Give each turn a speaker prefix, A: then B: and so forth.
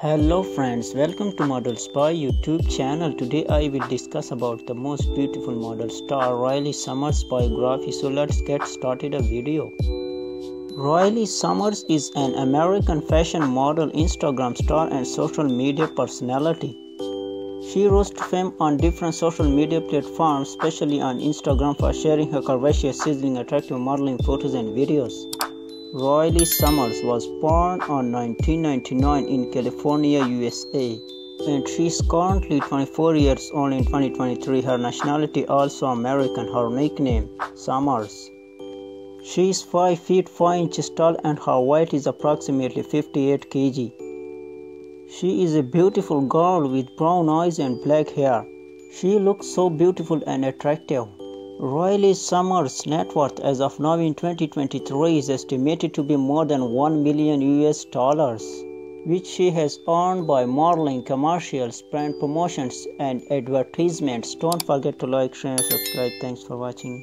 A: Hello friends, welcome to Models Bio YouTube channel. Today I will discuss about the most beautiful model star Riley Summers biography. So let's get started a video. Riley Summers is an American fashion model, Instagram star and social media personality. She rose to fame on different social media platforms, especially on Instagram for sharing her curvaceous, sizzling, attractive modeling photos and videos. Riley Summers was born on 1999 in California, USA, and she is currently 24 years old in 2023. Her nationality also American. Her nickname Summers. She is 5 feet 5 inches tall and her weight is approximately 58 kg. She is a beautiful girl with brown eyes and black hair. She looks so beautiful and attractive. Riley Summers' net worth as of now in 2023 is estimated to be more than 1 million US dollars, which she has earned by modeling, commercials, brand promotions, and advertisements. Don't forget to like, share, and subscribe. Thanks for watching.